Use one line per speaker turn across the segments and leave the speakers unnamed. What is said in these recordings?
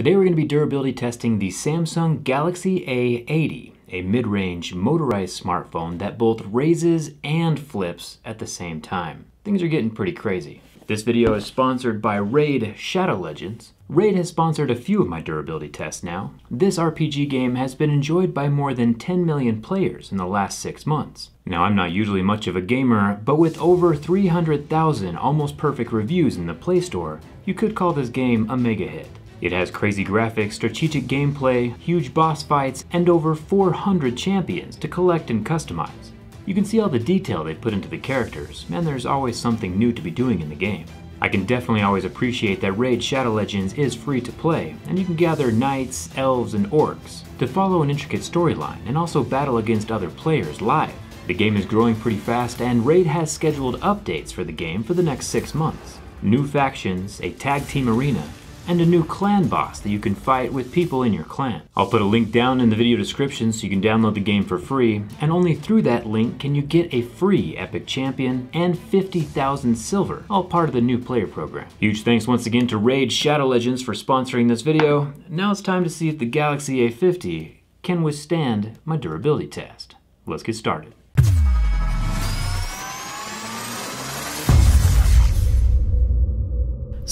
Today we're going to be durability testing the Samsung Galaxy A80, a mid-range motorized smartphone that both raises and flips at the same time. Things are getting pretty crazy. This video is sponsored by Raid Shadow Legends. Raid has sponsored a few of my durability tests now. This RPG game has been enjoyed by more than 10 million players in the last 6 months. Now I'm not usually much of a gamer, but with over 300,000 almost perfect reviews in the Play Store, you could call this game a mega hit. It has crazy graphics, strategic gameplay, huge boss fights, and over 400 champions to collect and customize. You can see all the detail they put into the characters, and there's always something new to be doing in the game. I can definitely always appreciate that Raid Shadow Legends is free to play, and you can gather knights, elves, and orcs to follow an intricate storyline and also battle against other players live. The game is growing pretty fast, and Raid has scheduled updates for the game for the next six months. New factions, a tag team arena, and a new clan boss that you can fight with people in your clan. I'll put a link down in the video description so you can download the game for free, and only through that link can you get a free Epic Champion and 50,000 silver, all part of the new player program. Huge thanks once again to Raid Shadow Legends for sponsoring this video. Now it's time to see if the Galaxy A50 can withstand my durability test. Let's get started.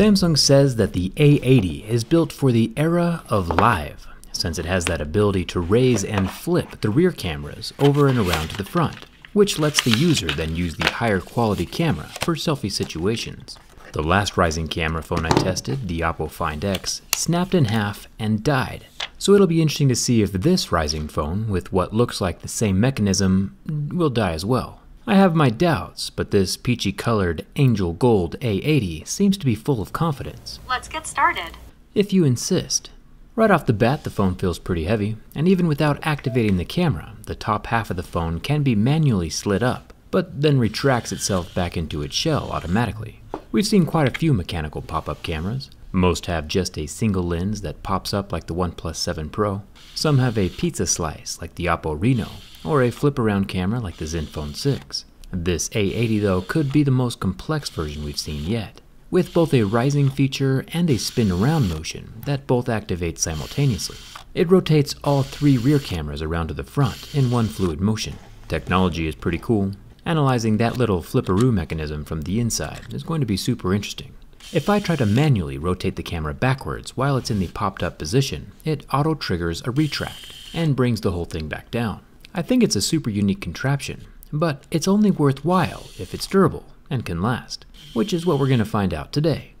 Samsung says that the A80 is built for the era of live, since it has that ability to raise and flip the rear cameras over and around to the front, which lets the user then use the higher quality camera for selfie situations. The last rising camera phone I tested, the Oppo Find X, snapped in half and died, so it'll be interesting to see if this rising phone, with what looks like the same mechanism, will die as well. I have my doubts, but this peachy colored Angel Gold A80 seems to be full of confidence.
Let's get started.
If you insist. Right off the bat, the phone feels pretty heavy, and even without activating the camera, the top half of the phone can be manually slid up, but then retracts itself back into its shell automatically. We've seen quite a few mechanical pop-up cameras. Most have just a single lens that pops up like the OnePlus 7 Pro. Some have a pizza slice like the Oppo Reno, or a flip around camera like the Zenfone 6. This A80 though could be the most complex version we've seen yet, with both a rising feature and a spin around motion that both activate simultaneously. It rotates all three rear cameras around to the front in one fluid motion. Technology is pretty cool. Analyzing that little flipperoo mechanism from the inside is going to be super interesting. If I try to manually rotate the camera backwards while it's in the popped up position, it auto triggers a retract and brings the whole thing back down. I think it's a super unique contraption, but it's only worthwhile if it's durable and can last, which is what we're going to find out today.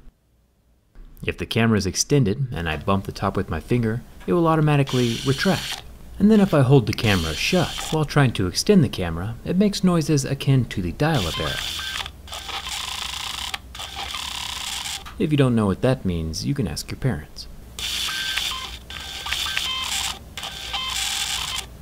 If the camera is extended and I bump the top with my finger, it will automatically retract. And then if I hold the camera shut while trying to extend the camera, it makes noises akin to the dial-up era. If you don't know what that means, you can ask your parents.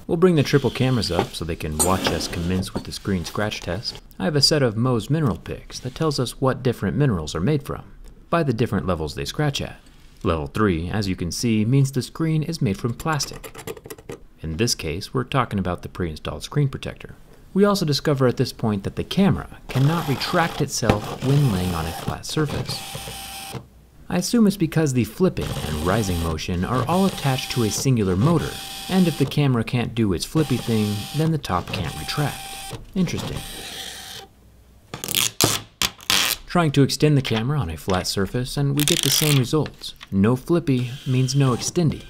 We'll bring the triple cameras up so they can watch us commence with the screen scratch test. I have a set of Mohs mineral picks that tells us what different minerals are made from, by the different levels they scratch at. Level 3, as you can see, means the screen is made from plastic. In this case, we're talking about the pre-installed screen protector. We also discover at this point that the camera cannot retract itself when laying on a flat surface. I assume it's because the flipping and rising motion are all attached to a singular motor, and if the camera can't do its flippy thing, then the top can't retract. Interesting. Trying to extend the camera on a flat surface, and we get the same results. No flippy means no extendy.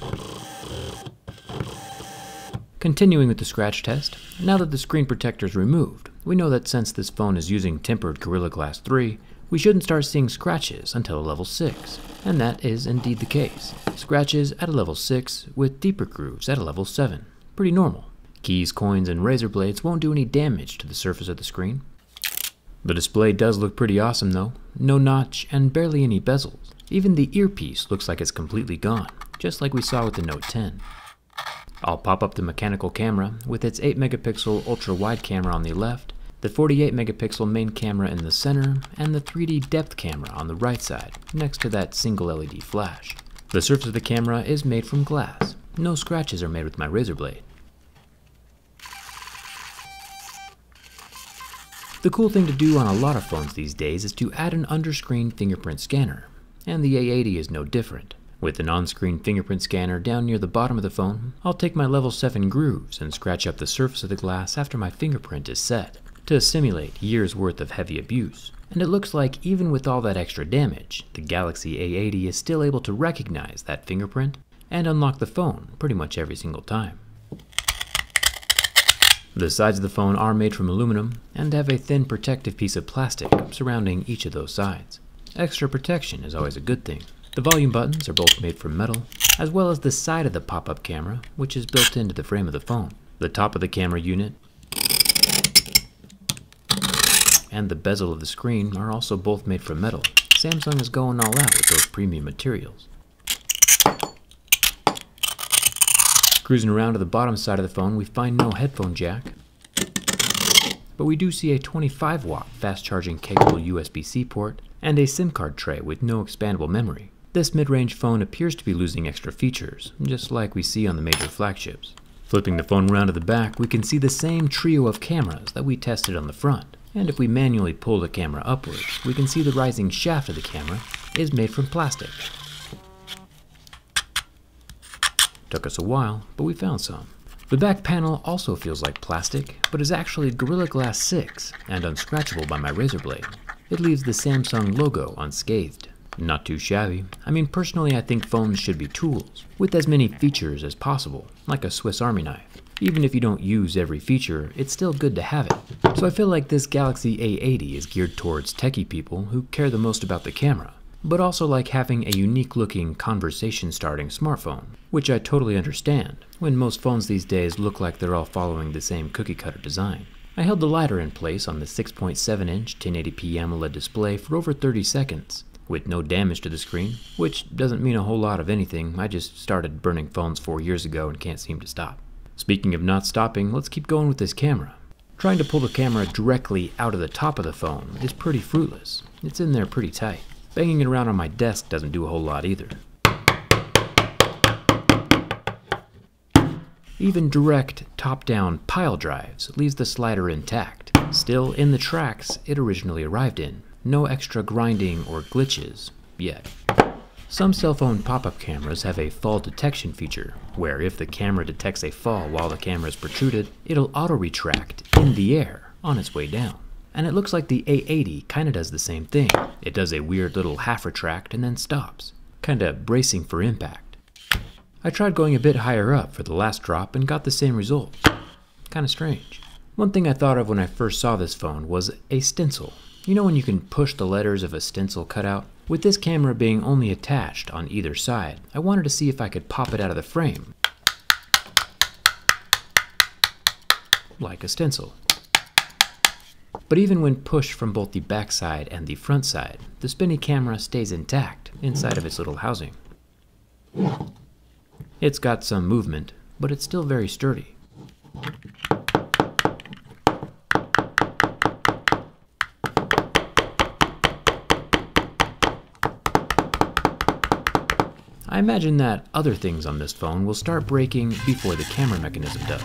Continuing with the scratch test, now that the screen protector is removed, we know that since this phone is using tempered Gorilla Glass 3, we shouldn't start seeing scratches until level 6, and that is indeed the case. Scratches at a level 6 with deeper grooves at a level 7. Pretty normal. Keys, coins, and razor blades won't do any damage to the surface of the screen. The display does look pretty awesome though. No notch and barely any bezels. Even the earpiece looks like it's completely gone, just like we saw with the Note 10. I'll pop up the mechanical camera with its 8 megapixel ultra wide camera on the left the 48 megapixel main camera in the center, and the 3D depth camera on the right side, next to that single LED flash. The surface of the camera is made from glass. No scratches are made with my razor blade. The cool thing to do on a lot of phones these days is to add an underscreen fingerprint scanner, and the A80 is no different. With an on-screen fingerprint scanner down near the bottom of the phone, I'll take my level 7 grooves and scratch up the surface of the glass after my fingerprint is set, to simulate years worth of heavy abuse. And it looks like even with all that extra damage, the Galaxy A80 is still able to recognize that fingerprint and unlock the phone pretty much every single time. The sides of the phone are made from aluminum and have a thin protective piece of plastic surrounding each of those sides. Extra protection is always a good thing. The volume buttons are both made from metal, as well as the side of the pop-up camera, which is built into the frame of the phone. The top of the camera unit and the bezel of the screen are also both made from metal. Samsung is going all out with those premium materials. Cruising around to the bottom side of the phone, we find no headphone jack, but we do see a 25 watt fast charging capable USB-C port and a SIM card tray with no expandable memory. This mid-range phone appears to be losing extra features, just like we see on the major flagships. Flipping the phone around to the back, we can see the same trio of cameras that we tested on the front. And if we manually pull the camera upwards, we can see the rising shaft of the camera is made from plastic. Took us a while, but we found some. The back panel also feels like plastic, but is actually Gorilla Glass 6 and unscratchable by my razor blade. It leaves the Samsung logo unscathed. Not too shabby. I mean, personally, I think phones should be tools, with as many features as possible, like a Swiss Army knife. Even if you don't use every feature, it's still good to have it. So I feel like this Galaxy A80 is geared towards techie people who care the most about the camera, but also like having a unique looking conversation starting smartphone, which I totally understand when most phones these days look like they're all following the same cookie cutter design. I held the lighter in place on the 6.7 inch 1080p AMOLED display for over 30 seconds, with no damage to the screen, which doesn't mean a whole lot of anything, I just started burning phones four years ago and can't seem to stop. Speaking of not stopping, let's keep going with this camera. Trying to pull the camera directly out of the top of the phone is pretty fruitless. It's in there pretty tight. Banging it around on my desk doesn't do a whole lot either. Even direct top-down pile drives leaves the slider intact, still in the tracks it originally arrived in. No extra grinding or glitches, yet. Some cell phone pop-up cameras have a fall detection feature, where if the camera detects a fall while the camera is protruded, it'll auto-retract in the air on its way down. And it looks like the A80 kinda does the same thing. It does a weird little half retract and then stops, kinda bracing for impact. I tried going a bit higher up for the last drop and got the same results. Kinda strange. One thing I thought of when I first saw this phone was a stencil. You know when you can push the letters of a stencil cutout? With this camera being only attached on either side, I wanted to see if I could pop it out of the frame. Like a stencil. But even when pushed from both the back side and the front side, the spinny camera stays intact inside of its little housing. It's got some movement, but it's still very sturdy. I imagine that other things on this phone will start breaking before the camera mechanism does.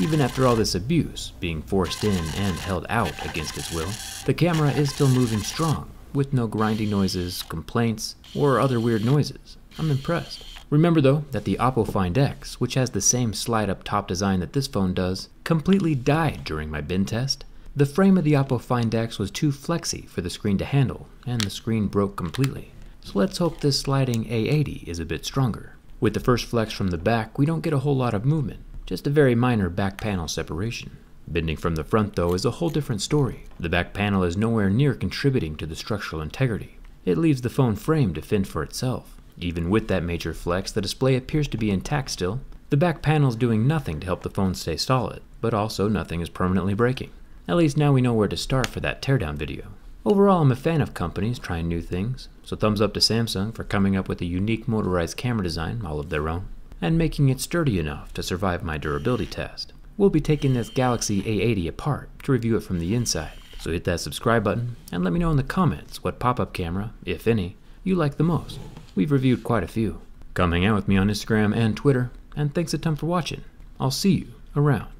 Even after all this abuse, being forced in and held out against its will, the camera is still moving strong, with no grinding noises, complaints, or other weird noises. I'm impressed. Remember though that the Oppo Find X, which has the same slide up top design that this phone does, completely died during my bend test. The frame of the Oppo Find X was too flexy for the screen to handle, and the screen broke completely. So let's hope this sliding A80 is a bit stronger. With the first flex from the back, we don't get a whole lot of movement, just a very minor back panel separation. Bending from the front, though, is a whole different story. The back panel is nowhere near contributing to the structural integrity. It leaves the phone frame to fend for itself. Even with that major flex, the display appears to be intact still. The back panel is doing nothing to help the phone stay solid, but also nothing is permanently breaking. At least now we know where to start for that teardown video. Overall, I'm a fan of companies trying new things, so thumbs up to Samsung for coming up with a unique motorized camera design all of their own and making it sturdy enough to survive my durability test. We'll be taking this Galaxy A80 apart to review it from the inside, so hit that subscribe button and let me know in the comments what pop-up camera, if any, you like the most. We've reviewed quite a few. Come hang out with me on Instagram and Twitter, and thanks a ton for watching. I'll see you around.